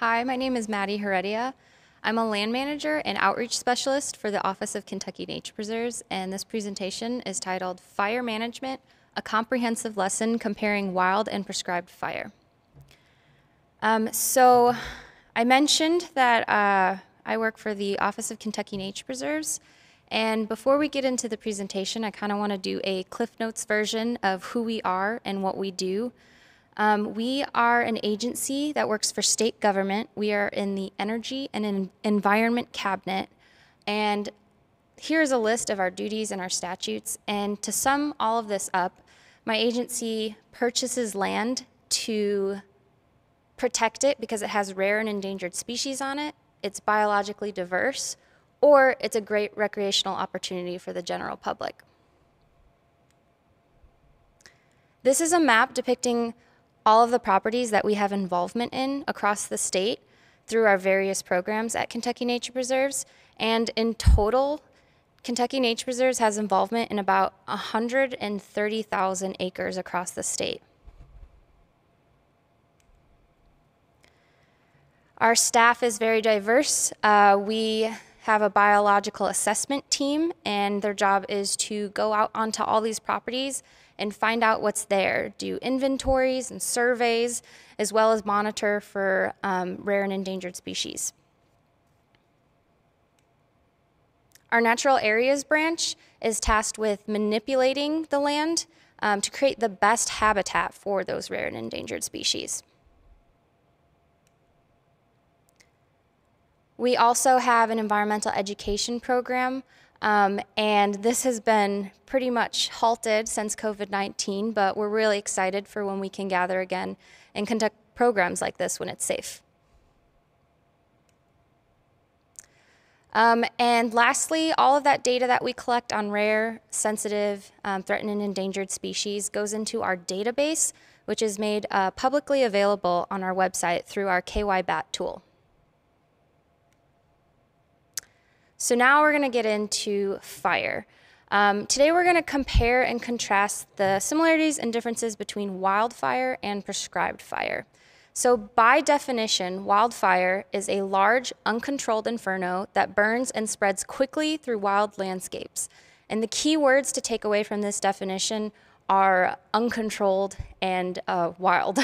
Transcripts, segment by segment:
Hi, my name is Maddy Heredia. I'm a land manager and outreach specialist for the Office of Kentucky Nature Preserves, and this presentation is titled Fire Management, a comprehensive lesson comparing wild and prescribed fire. Um, so I mentioned that uh, I work for the Office of Kentucky Nature Preserves, and before we get into the presentation, I kind of want to do a Cliff Notes version of who we are and what we do. Um, we are an agency that works for state government. We are in the Energy and Environment Cabinet. And here's a list of our duties and our statutes. And to sum all of this up, my agency purchases land to protect it because it has rare and endangered species on it, it's biologically diverse, or it's a great recreational opportunity for the general public. This is a map depicting all of the properties that we have involvement in across the state through our various programs at Kentucky Nature Preserves. And in total, Kentucky Nature Preserves has involvement in about 130,000 acres across the state. Our staff is very diverse. Uh, we have a biological assessment team, and their job is to go out onto all these properties and find out what's there, do inventories and surveys, as well as monitor for um, rare and endangered species. Our Natural Areas branch is tasked with manipulating the land um, to create the best habitat for those rare and endangered species. We also have an environmental education program, um, and this has been pretty much halted since COVID 19, but we're really excited for when we can gather again and conduct programs like this when it's safe. Um, and lastly, all of that data that we collect on rare, sensitive, um, threatened, and endangered species goes into our database, which is made uh, publicly available on our website through our KYBAT tool. So now we're going to get into fire. Um, today we're going to compare and contrast the similarities and differences between wildfire and prescribed fire. So by definition, wildfire is a large, uncontrolled inferno that burns and spreads quickly through wild landscapes. And the key words to take away from this definition are uncontrolled and uh, wild.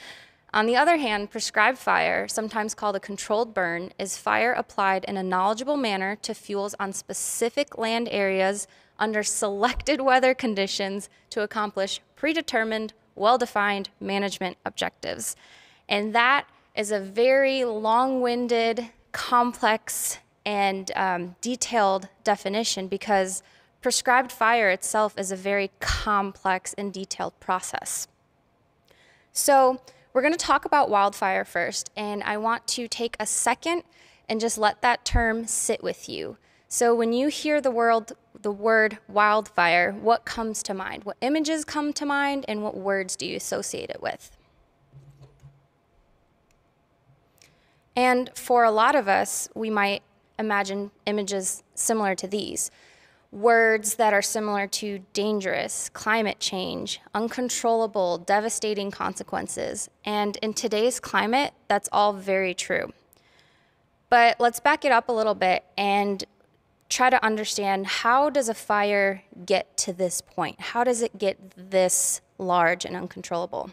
On the other hand, prescribed fire, sometimes called a controlled burn, is fire applied in a knowledgeable manner to fuels on specific land areas under selected weather conditions to accomplish predetermined, well defined management objectives. And that is a very long winded, complex, and um, detailed definition because prescribed fire itself is a very complex and detailed process. So, we're going to talk about wildfire first, and I want to take a second and just let that term sit with you. So when you hear the word, the word wildfire, what comes to mind? What images come to mind, and what words do you associate it with? And for a lot of us, we might imagine images similar to these words that are similar to dangerous, climate change, uncontrollable, devastating consequences. And in today's climate, that's all very true. But let's back it up a little bit and try to understand how does a fire get to this point? How does it get this large and uncontrollable?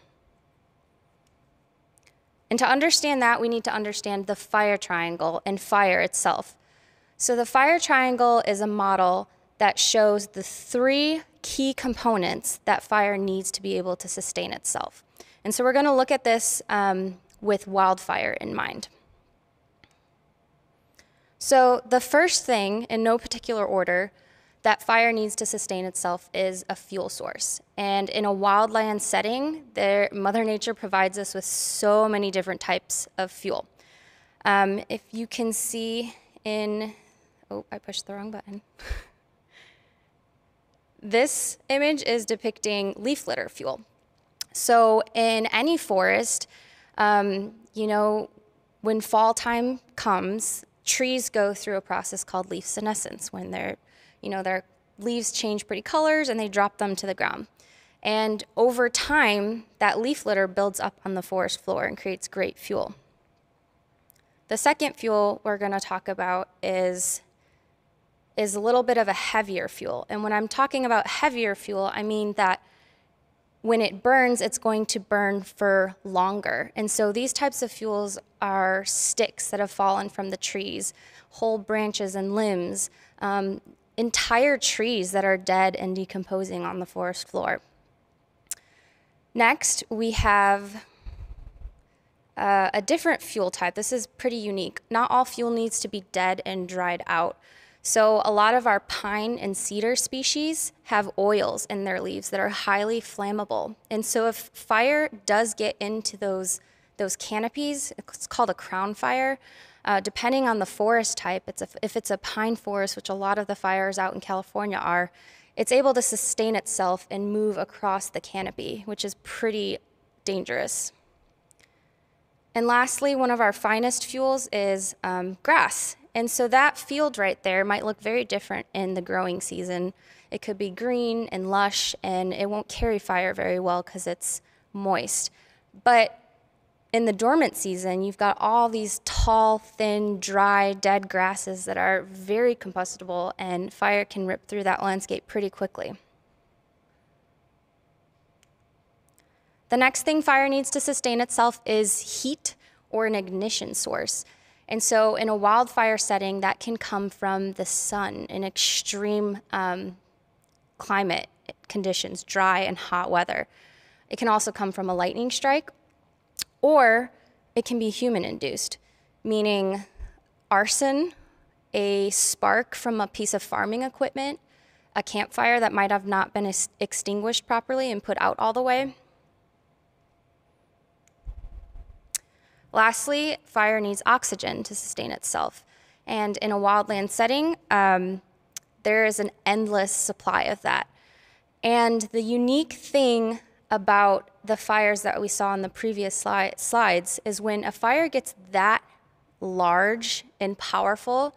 And to understand that, we need to understand the fire triangle and fire itself. So the fire triangle is a model that shows the three key components that fire needs to be able to sustain itself. And so we're going to look at this um, with wildfire in mind. So the first thing, in no particular order, that fire needs to sustain itself is a fuel source. And in a wildland setting, there, Mother Nature provides us with so many different types of fuel. Um, if you can see in, oh, I pushed the wrong button. This image is depicting leaf litter fuel. So in any forest, um, you know, when fall time comes, trees go through a process called leaf senescence when their, you know, their leaves change pretty colors and they drop them to the ground. And over time, that leaf litter builds up on the forest floor and creates great fuel. The second fuel we're going to talk about is is a little bit of a heavier fuel. And when I'm talking about heavier fuel, I mean that when it burns, it's going to burn for longer. And so these types of fuels are sticks that have fallen from the trees, whole branches and limbs, um, entire trees that are dead and decomposing on the forest floor. Next, we have uh, a different fuel type. This is pretty unique. Not all fuel needs to be dead and dried out. So a lot of our pine and cedar species have oils in their leaves that are highly flammable. And so if fire does get into those, those canopies, it's called a crown fire, uh, depending on the forest type, it's a, if it's a pine forest, which a lot of the fires out in California are, it's able to sustain itself and move across the canopy, which is pretty dangerous. And lastly, one of our finest fuels is um, grass. And so that field right there might look very different in the growing season. It could be green and lush, and it won't carry fire very well because it's moist. But in the dormant season, you've got all these tall, thin, dry, dead grasses that are very combustible, and fire can rip through that landscape pretty quickly. The next thing fire needs to sustain itself is heat or an ignition source. And so, in a wildfire setting, that can come from the sun in extreme um, climate conditions, dry and hot weather. It can also come from a lightning strike or it can be human induced, meaning arson, a spark from a piece of farming equipment, a campfire that might have not been extinguished properly and put out all the way. Lastly, fire needs oxygen to sustain itself. And in a wildland setting, um, there is an endless supply of that. And the unique thing about the fires that we saw in the previous slides is when a fire gets that large and powerful,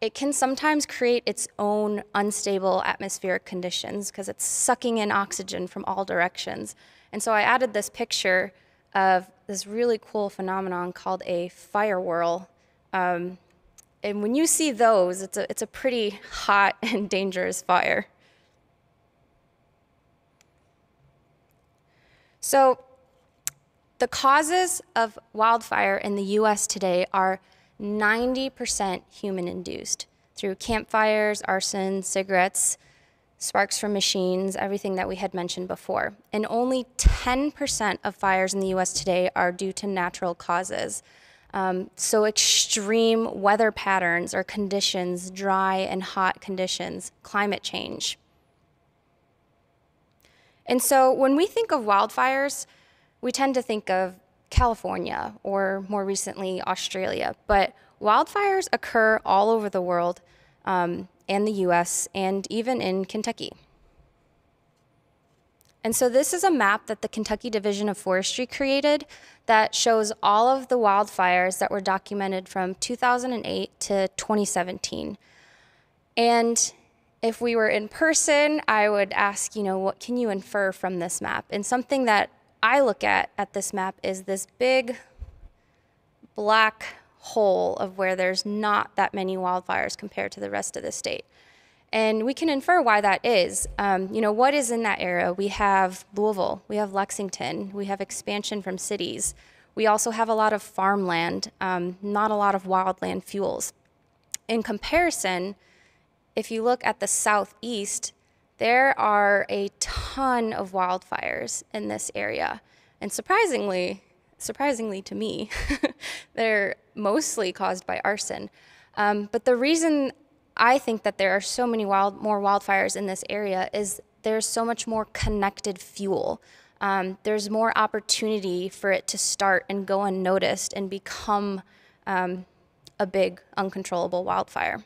it can sometimes create its own unstable atmospheric conditions because it's sucking in oxygen from all directions. And so I added this picture of this really cool phenomenon called a fire whirl. Um, and when you see those, it's a, it's a pretty hot and dangerous fire. So, the causes of wildfire in the US today are 90% human induced through campfires, arson, cigarettes, sparks from machines, everything that we had mentioned before. And only 10% of fires in the US today are due to natural causes. Um, so, extreme weather patterns or conditions, dry and hot conditions, climate change. And so when we think of wildfires, we tend to think of California or more recently Australia. But wildfires occur all over the world um, and the US and even in Kentucky. And so this is a map that the Kentucky Division of Forestry created that shows all of the wildfires that were documented from 2008 to 2017. And if we were in person, I would ask, you know, what can you infer from this map? And something that I look at at this map is this big black hole of where there's not that many wildfires compared to the rest of the state. And we can infer why that is. Um, you know, what is in that area? We have Louisville, we have Lexington, we have expansion from cities. We also have a lot of farmland, um, not a lot of wildland fuels. In comparison, if you look at the southeast, there are a ton of wildfires in this area. And surprisingly, surprisingly to me, they're mostly caused by arson. Um, but the reason I think that there are so many wild, more wildfires in this area is there's so much more connected fuel. Um, there's more opportunity for it to start and go unnoticed and become um, a big, uncontrollable wildfire.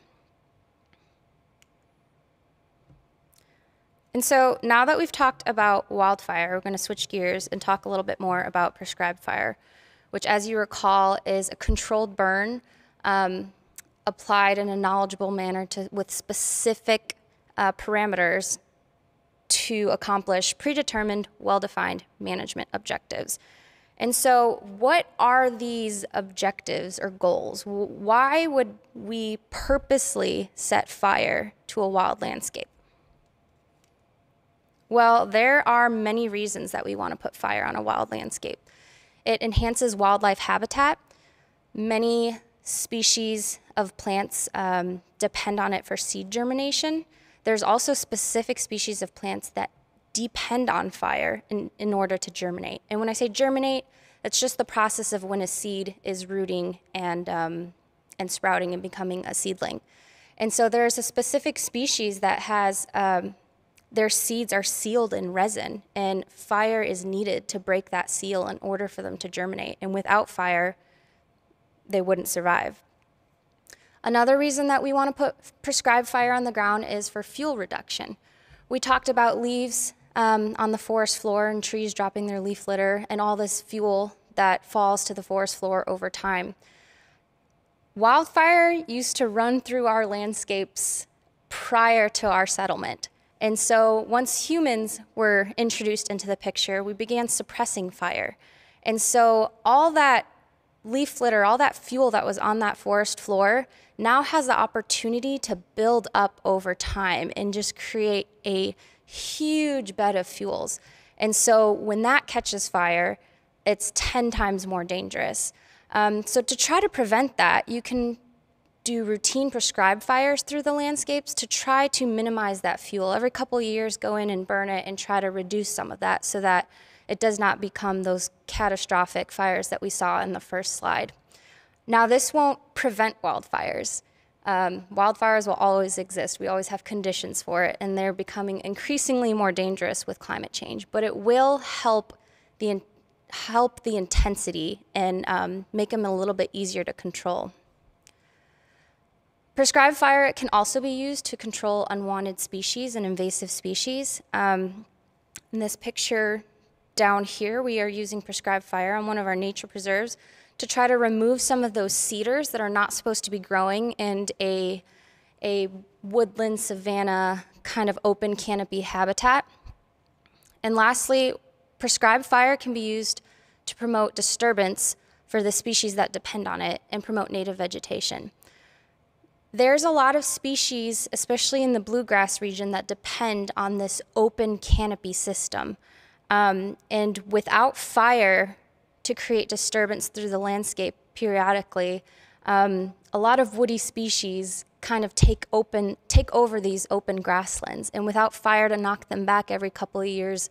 And so now that we've talked about wildfire, we're going to switch gears and talk a little bit more about prescribed fire, which, as you recall, is a controlled burn um, applied in a knowledgeable manner to, with specific uh, parameters to accomplish predetermined, well defined management objectives. And so, what are these objectives or goals? Why would we purposely set fire to a wild landscape? Well, there are many reasons that we want to put fire on a wild landscape. It enhances wildlife habitat. Many species of plants um, depend on it for seed germination. There's also specific species of plants that depend on fire in, in order to germinate. And when I say germinate, it's just the process of when a seed is rooting and, um, and sprouting and becoming a seedling. And so there's a specific species that has um, their seeds are sealed in resin, and fire is needed to break that seal in order for them to germinate. And without fire, they wouldn't survive. Another reason that we want to put prescribed fire on the ground is for fuel reduction. We talked about leaves um, on the forest floor and trees dropping their leaf litter and all this fuel that falls to the forest floor over time. Wildfire used to run through our landscapes prior to our settlement. And so once humans were introduced into the picture, we began suppressing fire. And so all that leaf litter, all that fuel that was on that forest floor, now has the opportunity to build up over time and just create a huge bed of fuels. And so when that catches fire, it's 10 times more dangerous. Um, so to try to prevent that, you can do routine prescribed fires through the landscapes to try to minimize that fuel. Every couple years, go in and burn it and try to reduce some of that so that it does not become those catastrophic fires that we saw in the first slide. Now, this won't prevent wildfires. Um, wildfires will always exist. We always have conditions for it, and they're becoming increasingly more dangerous with climate change. But it will help the help the intensity and um, make them a little bit easier to control. Prescribed fire can also be used to control unwanted species and invasive species. Um, in this picture down here, we are using prescribed fire on one of our nature preserves to try to remove some of those cedars that are not supposed to be growing in a, a woodland savanna kind of open canopy habitat. And lastly, prescribed fire can be used to promote disturbance for the species that depend on it and promote native vegetation. There's a lot of species, especially in the bluegrass region, that depend on this open canopy system. Um, and without fire, to create disturbance through the landscape periodically. Um, a lot of woody species kind of take open take over these open grasslands and without fire to knock them back every couple of years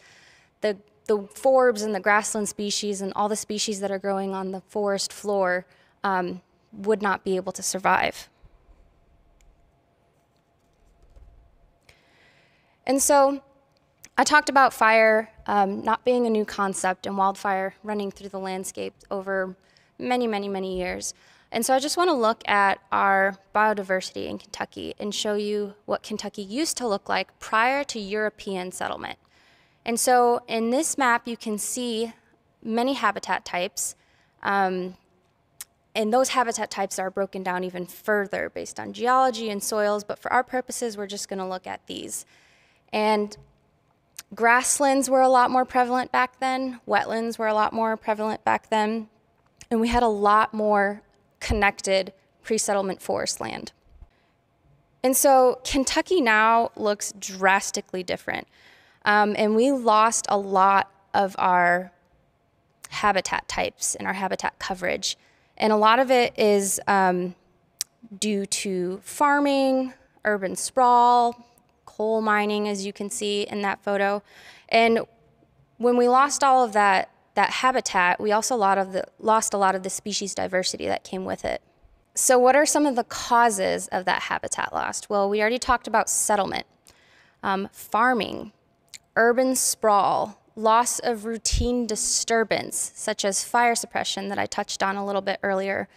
the the forbs and the grassland species and all the species that are growing on the forest floor um, would not be able to survive and so I talked about fire um, not being a new concept and wildfire running through the landscape over many, many, many years. And so I just want to look at our biodiversity in Kentucky and show you what Kentucky used to look like prior to European settlement. And so in this map, you can see many habitat types. Um, and those habitat types are broken down even further based on geology and soils, but for our purposes, we're just going to look at these. And Grasslands were a lot more prevalent back then, wetlands were a lot more prevalent back then, and we had a lot more connected pre settlement forest land. And so Kentucky now looks drastically different. Um, and we lost a lot of our habitat types and our habitat coverage. And a lot of it is um, due to farming, urban sprawl, coal mining, as you can see in that photo. And when we lost all of that, that habitat, we also lot of the, lost a lot of the species diversity that came with it. So what are some of the causes of that habitat loss? Well, we already talked about settlement, um, farming, urban sprawl, loss of routine disturbance, such as fire suppression that I touched on a little bit earlier.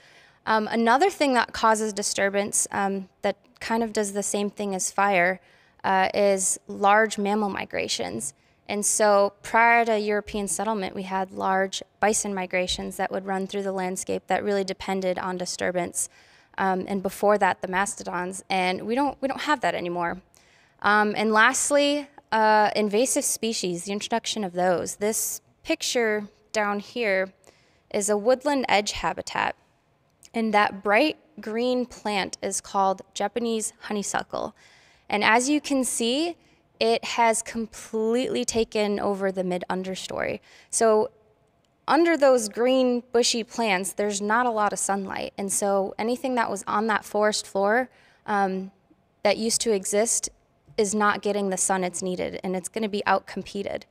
Um, another thing that causes disturbance um, that kind of does the same thing as fire uh, is large mammal migrations. And so prior to European settlement, we had large bison migrations that would run through the landscape that really depended on disturbance. Um, and before that, the mastodons. And we don't, we don't have that anymore. Um, and lastly, uh, invasive species, the introduction of those. This picture down here is a woodland edge habitat. And that bright green plant is called Japanese honeysuckle. And as you can see, it has completely taken over the mid understory. So under those green bushy plants, there's not a lot of sunlight. And so anything that was on that forest floor um, that used to exist is not getting the sun it's needed and it's going to be outcompeted.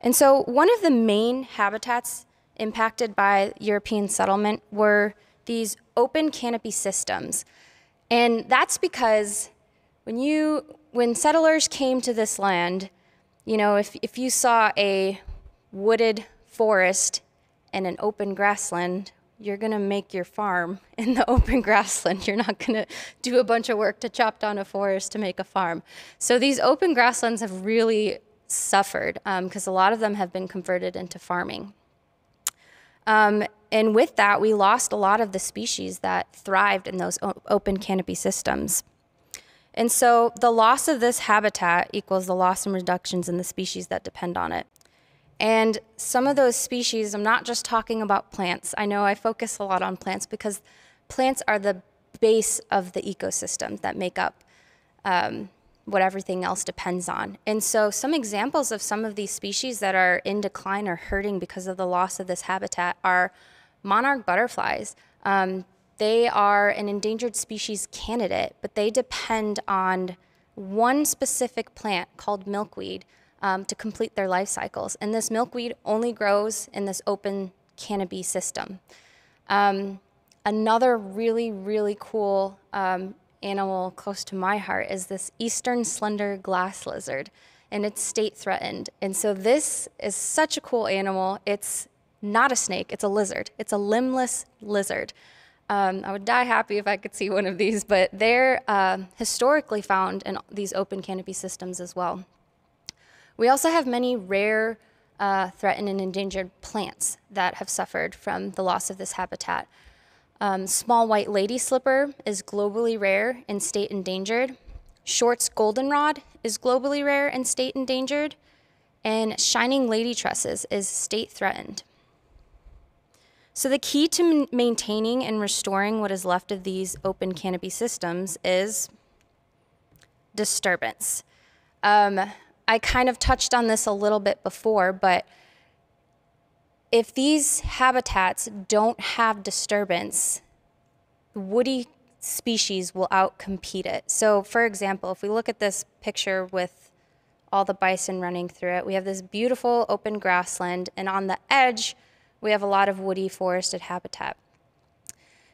And so one of the main habitats impacted by European settlement were these open canopy systems. And that's because when you when settlers came to this land, you know, if if you saw a wooded forest and an open grassland, you're going to make your farm in the open grassland. You're not going to do a bunch of work to chop down a forest to make a farm. So these open grasslands have really suffered because um, a lot of them have been converted into farming. Um, and with that, we lost a lot of the species that thrived in those open canopy systems. And so the loss of this habitat equals the loss and reductions in the species that depend on it. And some of those species, I'm not just talking about plants. I know I focus a lot on plants because plants are the base of the ecosystem that make up um, what everything else depends on. And so, some examples of some of these species that are in decline or hurting because of the loss of this habitat are monarch butterflies. Um, they are an endangered species candidate, but they depend on one specific plant called milkweed um, to complete their life cycles. And this milkweed only grows in this open canopy system. Um, another really, really cool um, animal close to my heart is this eastern slender glass lizard, and it's state threatened. And so this is such a cool animal. It's not a snake, it's a lizard. It's a limbless lizard. Um, I would die happy if I could see one of these, but they're uh, historically found in these open canopy systems as well. We also have many rare, uh, threatened, and endangered plants that have suffered from the loss of this habitat. Um, small white lady slipper is globally rare and state endangered. Short's goldenrod is globally rare and state endangered. And shining lady tresses is state threatened. So, the key to maintaining and restoring what is left of these open canopy systems is disturbance. Um, I kind of touched on this a little bit before, but if these habitats don't have disturbance, woody species will outcompete it. So, for example, if we look at this picture with all the bison running through it, we have this beautiful open grassland, and on the edge, we have a lot of woody forested habitat.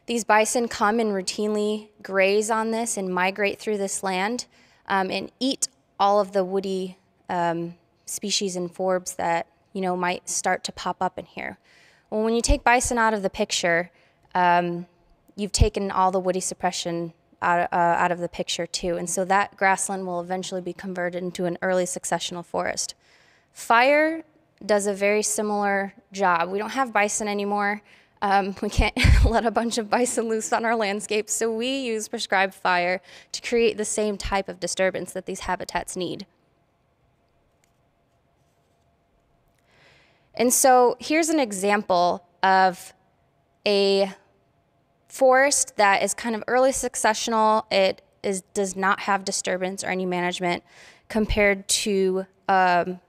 These bison come and routinely graze on this and migrate through this land um, and eat all of the woody um, species and forbs that you know, might start to pop up in here. Well, when you take bison out of the picture, um, you've taken all the woody suppression out, uh, out of the picture too. And so that grassland will eventually be converted into an early successional forest. Fire does a very similar job. We don't have bison anymore. Um, we can't let a bunch of bison loose on our landscape, so we use prescribed fire to create the same type of disturbance that these habitats need. And so here's an example of a forest that is kind of early successional. It is, does not have disturbance or any management compared to um,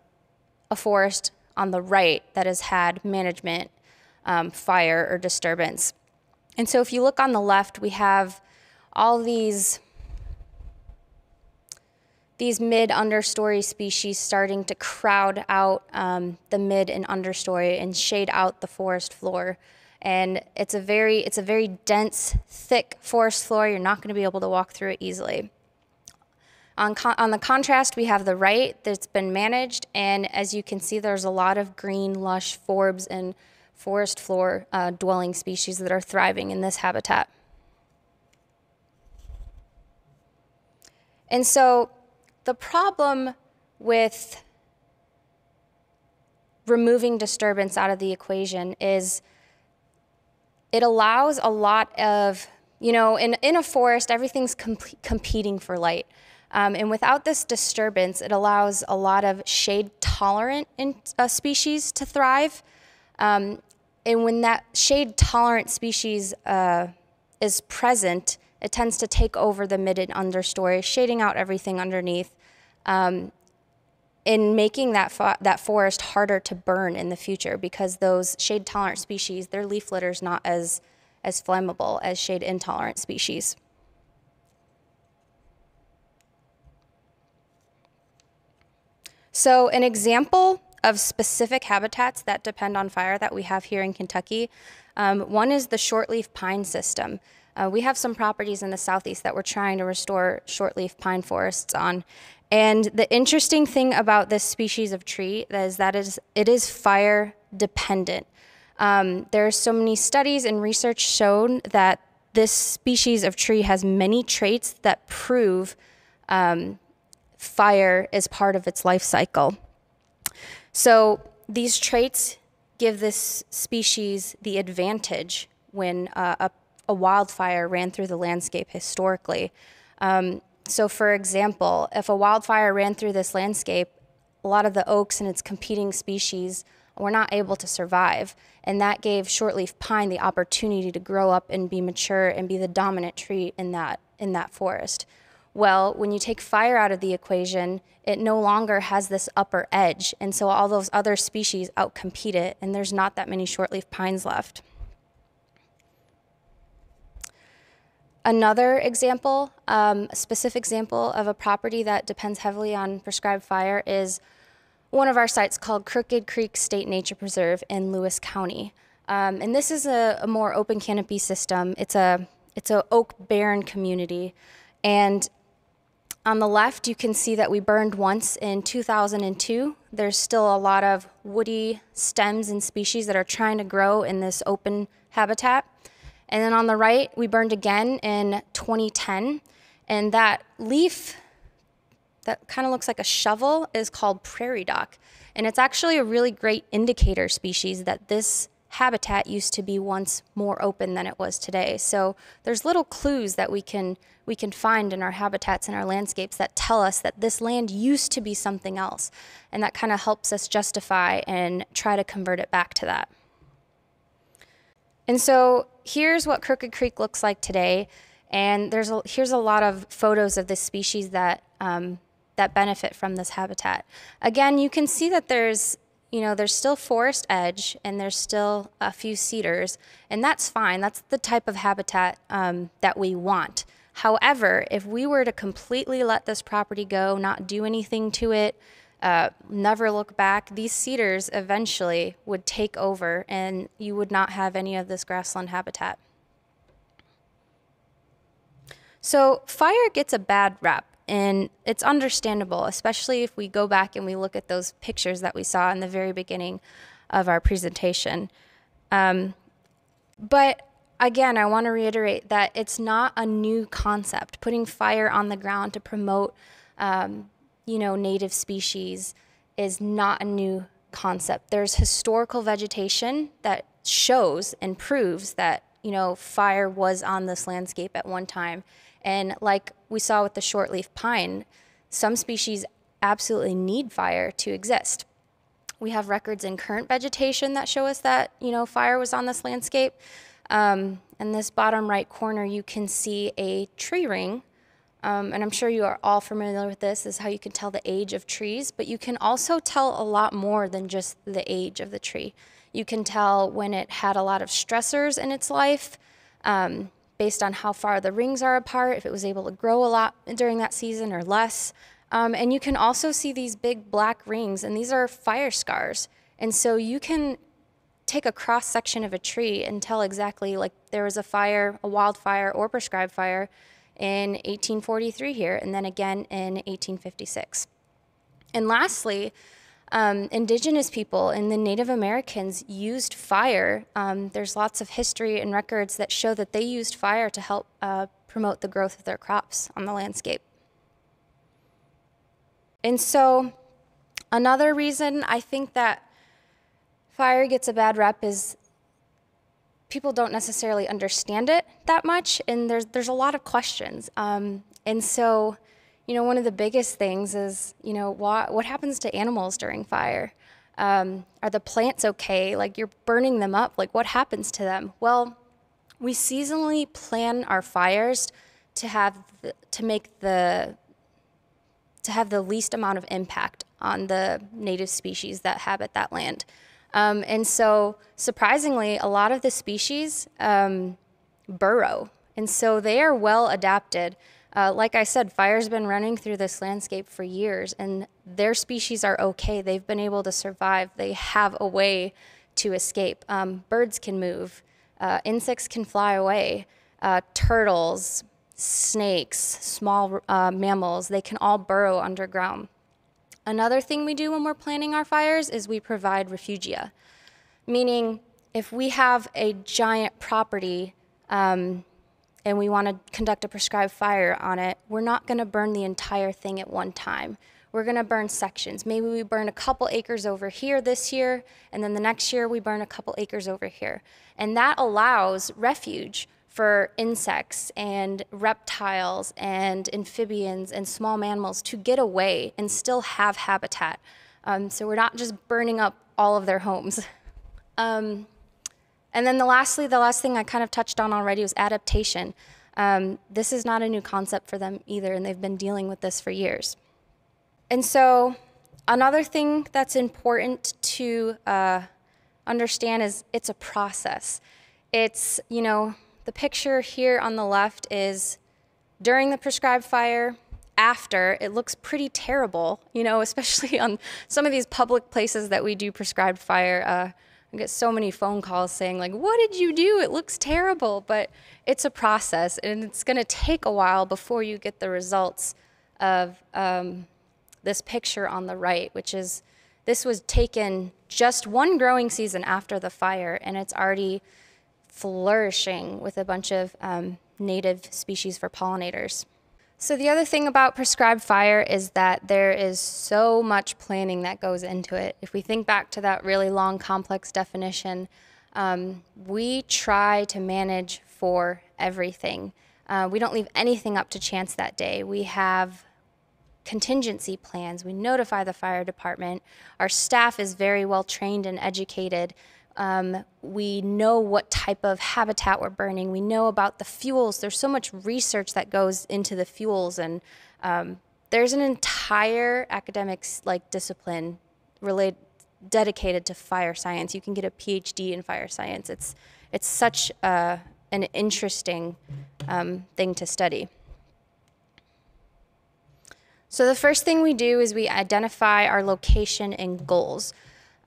a forest on the right that has had management, um, fire, or disturbance. And so if you look on the left, we have all these these mid understory species starting to crowd out um, the mid and understory and shade out the forest floor. And it's a very it's a very dense, thick forest floor. You're not going to be able to walk through it easily. On, on the contrast, we have the right that's been managed, and as you can see, there's a lot of green, lush forbs and forest floor uh, dwelling species that are thriving in this habitat. And so the problem with removing disturbance out of the equation is it allows a lot of, you know, in, in a forest, everything's comp competing for light. Um, and without this disturbance, it allows a lot of shade tolerant in, uh, species to thrive. Um, and when that shade tolerant species uh, is present, it tends to take over the mid and understory, shading out everything underneath, um, in making that, fo that forest harder to burn in the future because those shade tolerant species, their leaf litter is not as, as flammable as shade intolerant species. So an example of specific habitats that depend on fire that we have here in Kentucky, um, one is the shortleaf pine system. Uh, we have some properties in the southeast that we're trying to restore shortleaf pine forests on. And the interesting thing about this species of tree is that it is, it is fire dependent. Um, there are so many studies and research shown that this species of tree has many traits that prove um, fire is part of its life cycle. So these traits give this species the advantage when uh, a, a, wildfire ran through the landscape historically. Um, so for example, if a wildfire ran through this landscape, a lot of the oaks and its competing species were not able to survive. And that gave shortleaf pine the opportunity to grow up and be mature and be the dominant tree in that, in that forest. Well, when you take fire out of the equation, it no longer has this upper edge. And so all those other species outcompete it, and there's not that many shortleaf pines left. Another example, um, a specific example of a property that depends heavily on prescribed fire is one of our sites called Crooked Creek State Nature Preserve in Lewis County. Um, and this is a, a, more open canopy system. It's a it's a oak barren community, and on the left, you can see that we burned once in 2002. There's still a lot of woody stems and species that are trying to grow in this open habitat. And then on the right, we burned again in 2010. And that leaf that kind of looks like a shovel is called prairie dock. And it's actually a really great indicator species that this habitat used to be once more open than it was today. So there's little clues that we can we can find in our habitats and our landscapes that tell us that this land used to be something else. And that kind of helps us justify and try to convert it back to that. And so here's what Crooked Creek looks like today. And there's a, here's a lot of photos of the species that um, that benefit from this habitat. Again, you can see that there's you know, there's still forest edge and there's still a few cedars, and that's fine. That's the type of habitat um, that we want. However, if we were to completely let this property go, not do anything to it, uh, never look back, these cedars eventually would take over and you would not have any of this grassland habitat. So fire gets a bad rap. And it's understandable, especially if we go back and we look at those pictures that we saw in the very beginning of our presentation. Um, but again, I want to reiterate that it's not a new concept. Putting fire on the ground to promote, um, you know, native species is not a new concept. There's historical vegetation that shows and proves that, you know, fire was on this landscape at one time and like we saw with the shortleaf pine, some species absolutely need fire to exist. We have records in current vegetation that show us that, you know, fire was on this landscape. Um, in this bottom right corner, you can see a tree ring. Um, and I'm sure you are all familiar with this, is how you can tell the age of trees, but you can also tell a lot more than just the age of the tree. You can tell when it had a lot of stressors in its life. Um, based on how far the rings are apart, if it was able to grow a lot during that season or less. Um, and you can also see these big black rings, and these are fire scars. And so you can take a cross section of a tree and tell exactly like there was a fire, a wildfire or prescribed fire in 1843 here, and then again in 1856. And lastly, um, indigenous people and the Native Americans used fire. Um, there's lots of history and records that show that they used fire to help uh, promote the growth of their crops on the landscape. And so, another reason I think that fire gets a bad rep is people don't necessarily understand it that much, and there's there's a lot of questions. Um, and so, you know, one of the biggest things is, you know, what, what happens to animals during fire? Um, are the plants okay? Like you're burning them up. Like what happens to them? Well, we seasonally plan our fires to have the, to make the to have the least amount of impact on the native species that habit that land. Um, and so, surprisingly, a lot of the species um, burrow, and so they are well adapted. Uh, like I said, fire's been running through this landscape for years, and their species are okay. They've been able to survive. They have a way to escape. Um, birds can move, uh, insects can fly away, uh, turtles, snakes, small uh, mammals, they can all burrow underground. Another thing we do when we're planning our fires is we provide refugia, meaning if we have a giant property um, and we want to conduct a prescribed fire on it, we're not going to burn the entire thing at one time. We're going to burn sections. Maybe we burn a couple acres over here this year, and then the next year we burn a couple acres over here. And that allows refuge for insects and reptiles and amphibians and small mammals to get away and still have habitat. Um, so we're not just burning up all of their homes. Um, and then the lastly, the last thing I kind of touched on already was adaptation. Um, this is not a new concept for them either, and they've been dealing with this for years. And so another thing that's important to uh, understand is it's a process. It's, you know, the picture here on the left is during the prescribed fire, after, it looks pretty terrible, you know, especially on some of these public places that we do prescribed fire. Uh, I get so many phone calls saying, like, what did you do? It looks terrible. But it's a process, and it's going to take a while before you get the results of um, this picture on the right, which is this was taken just one growing season after the fire, and it's already flourishing with a bunch of um, native species for pollinators. So the other thing about prescribed fire is that there is so much planning that goes into it. If we think back to that really long, complex definition, um, we try to manage for everything. Uh, we don't leave anything up to chance that day. We have contingency plans. We notify the fire department. Our staff is very well trained and educated um, we know what type of habitat we're burning. We know about the fuels. There's so much research that goes into the fuels, and um, there's an entire academic like discipline related dedicated to fire science. You can get a PhD in fire science. It's it's such a, an interesting um, thing to study. So the first thing we do is we identify our location and goals.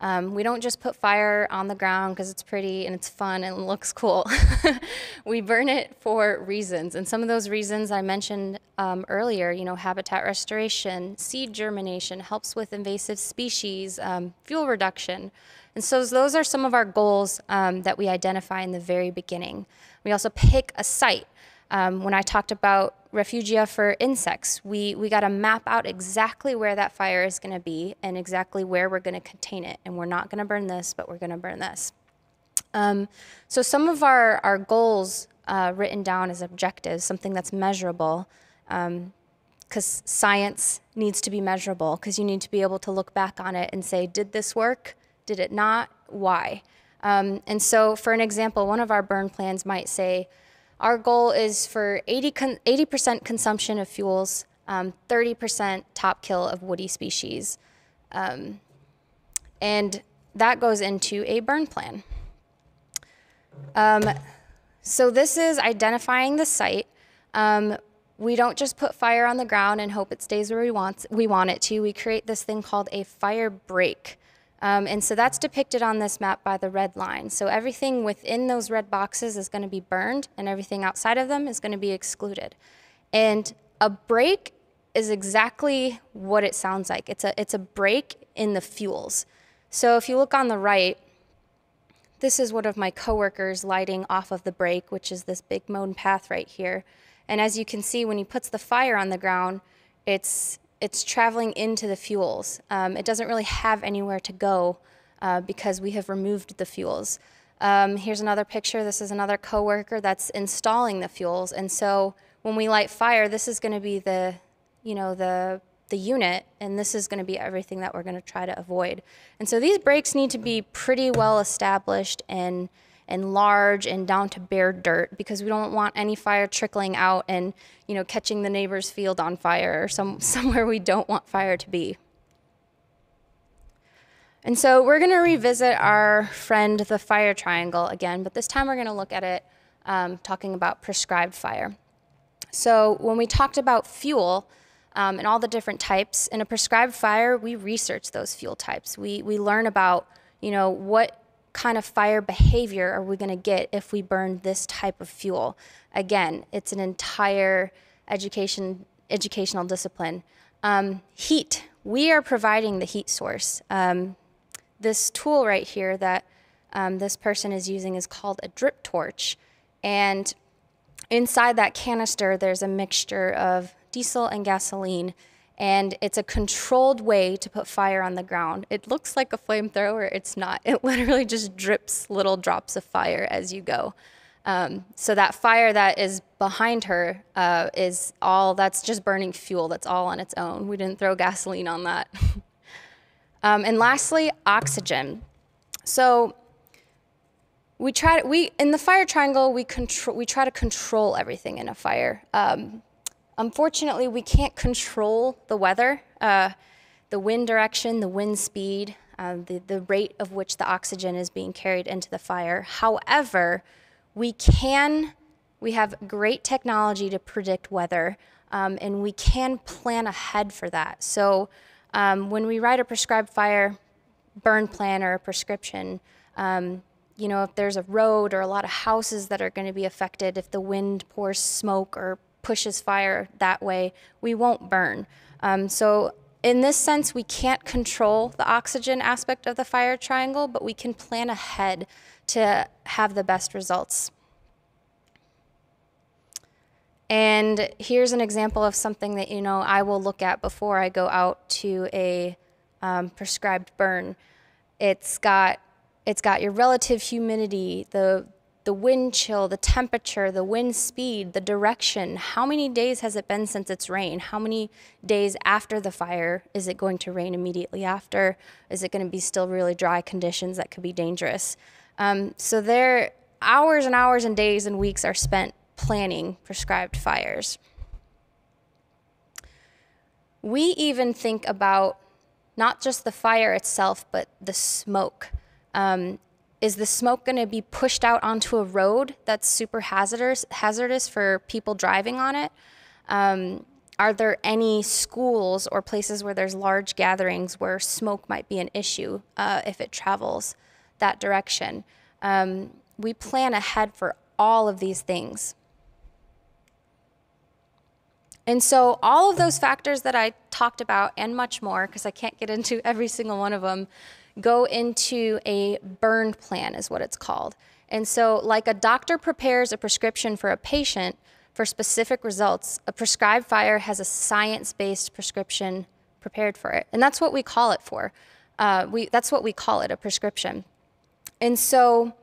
Um, we don't just put fire on the ground because it's pretty and it's fun and looks cool. we burn it for reasons. And some of those reasons I mentioned um, earlier, you know, habitat restoration, seed germination, helps with invasive species, um, fuel reduction. And so those are some of our goals um, that we identify in the very beginning. We also pick a site. Um, when I talked about refugia for insects, we, we got to map out exactly where that fire is going to be and exactly where we're going to contain it. And we're not going to burn this, but we're going to burn this. Um, so some of our, our goals uh, written down as objectives, something that's measurable, because um, science needs to be measurable, because you need to be able to look back on it and say, did this work? Did it not? Why? Um, and so for an example, one of our burn plans might say, our goal is for 80 percent consumption of fuels, 30% um, top kill of woody species. Um, and that goes into a burn plan. Um, so this is identifying the site. Um, we don't just put fire on the ground and hope it stays where we want, we want it to. We create this thing called a fire break. Um, and so that's depicted on this map by the red line. So everything within those red boxes is going to be burned and everything outside of them is going to be excluded. And a break is exactly what it sounds like. It's a, it's a break in the fuels. So if you look on the right, this is one of my coworkers lighting off of the break, which is this big mown path right here. And as you can see, when he puts the fire on the ground, it's it's traveling into the fuels. Um, it doesn't really have anywhere to go uh, because we have removed the fuels. Um, here's another picture. This is another coworker that's installing the fuels. And so when we light fire, this is going to be the, you know, the the unit, and this is going to be everything that we're going to try to avoid. And so these breaks need to be pretty well established and and large and down to bare dirt because we don't want any fire trickling out and you know catching the neighbor's field on fire or some somewhere we don't want fire to be. And so we're going to revisit our friend the fire triangle again, but this time we're going to look at it um, talking about prescribed fire. So when we talked about fuel um, and all the different types, in a prescribed fire, we research those fuel types. We, we learn about, you know, what kind of fire behavior are we going to get if we burn this type of fuel? Again, it's an entire education educational discipline. Um, heat. We are providing the heat source. Um, this tool right here that um, this person is using is called a drip torch. And inside that canister, there's a mixture of diesel and gasoline and it's a controlled way to put fire on the ground. It looks like a flamethrower, it's not. It literally just drips little drops of fire as you go. Um, so that fire that is behind her uh, is all that's just burning fuel. That's all on its own. We didn't throw gasoline on that. um, and lastly, oxygen. So we try to, we in the fire triangle we control we try to control everything in a fire. Um, Unfortunately, we can't control the weather, uh, the wind direction, the wind speed, uh, the, the rate of which the oxygen is being carried into the fire. However, we can, we have great technology to predict weather, um, and we can plan ahead for that. So um, when we write a prescribed fire burn plan or a prescription, um, you know, if there's a road or a lot of houses that are going to be affected, if the wind pours smoke or pushes fire that way, we won't burn. Um, so in this sense, we can't control the oxygen aspect of the fire triangle, but we can plan ahead to have the best results. And here's an example of something that you know I will look at before I go out to a um, prescribed burn. It's got it's got your relative humidity, the the wind chill, the temperature, the wind speed, the direction. How many days has it been since it's rained? How many days after the fire is it going to rain immediately after? Is it going to be still really dry conditions that could be dangerous? Um, so there, hours and hours and days and weeks are spent planning prescribed fires. We even think about not just the fire itself, but the smoke. Um, is the smoke going to be pushed out onto a road that's super hazardous, hazardous for people driving on it? Um, are there any schools or places where there's large gatherings where smoke might be an issue uh, if it travels that direction? Um, we plan ahead for all of these things. And so, all of those factors that I talked about and much more, because I can't get into every single one of them, go into a burn plan, is what it's called. And so, like a doctor prepares a prescription for a patient for specific results, a prescribed fire has a science based prescription prepared for it. And that's what we call it for. Uh, we, that's what we call it a prescription. And so,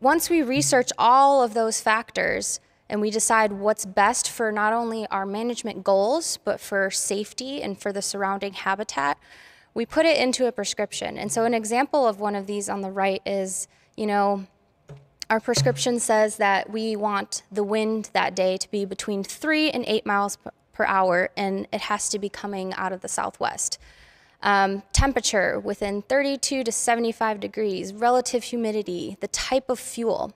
once we research all of those factors, and we decide what's best for not only our management goals, but for safety and for the surrounding habitat, we put it into a prescription. And so an example of one of these on the right is, you know, our prescription says that we want the wind that day to be between three and eight miles per hour, and it has to be coming out of the southwest. Um, temperature within 32 to 75 degrees, relative humidity, the type of fuel.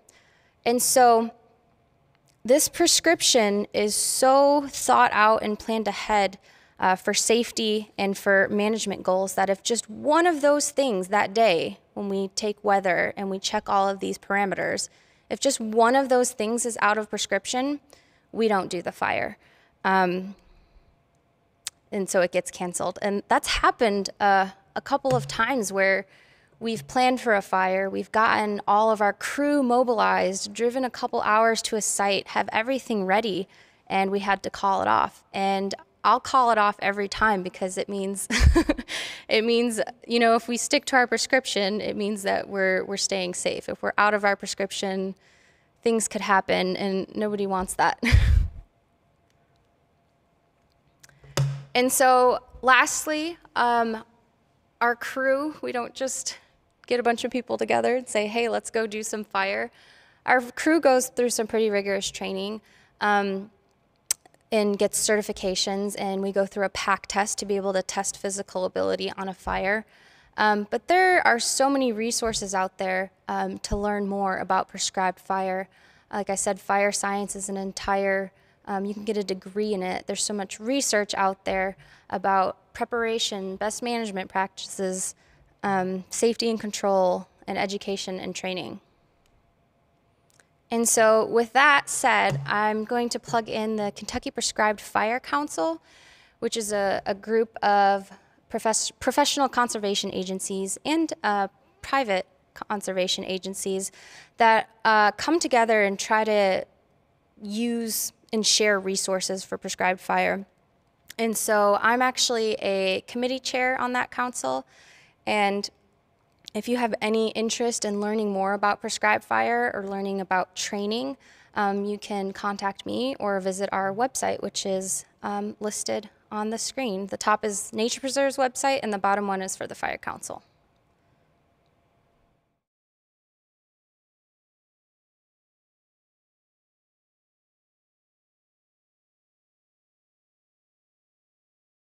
And so this prescription is so thought out and planned ahead uh, for safety and for management goals that if just one of those things that day, when we take weather and we check all of these parameters, if just one of those things is out of prescription, we don't do the fire. Um, and so it gets canceled. And that's happened uh, a couple of times where we've planned for a fire, we've gotten all of our crew mobilized, driven a couple hours to a site, have everything ready, and we had to call it off. And I'll call it off every time because it means it means you know if we stick to our prescription, it means that we're we're staying safe. If we're out of our prescription, things could happen and nobody wants that. And so, lastly, um, our crew, we don't just get a bunch of people together and say, hey, let's go do some fire. Our crew goes through some pretty rigorous training um, and gets certifications, and we go through a pack test to be able to test physical ability on a fire. Um, but there are so many resources out there um, to learn more about prescribed fire. Like I said, fire science is an entire, um, you can get a degree in it. There's so much research out there about preparation, best management practices, um, safety and control, and education and training. And so, with that said, I'm going to plug in the Kentucky Prescribed Fire Council, which is a, a group of profess- professional conservation agencies and uh, private conservation agencies that uh, come together and try to use and share resources for prescribed fire. And so I'm actually a committee chair on that council. And if you have any interest in learning more about prescribed fire or learning about training, um, you can contact me or visit our website, which is um, listed on the screen. The top is Nature Preserve's website, and the bottom one is for the Fire Council.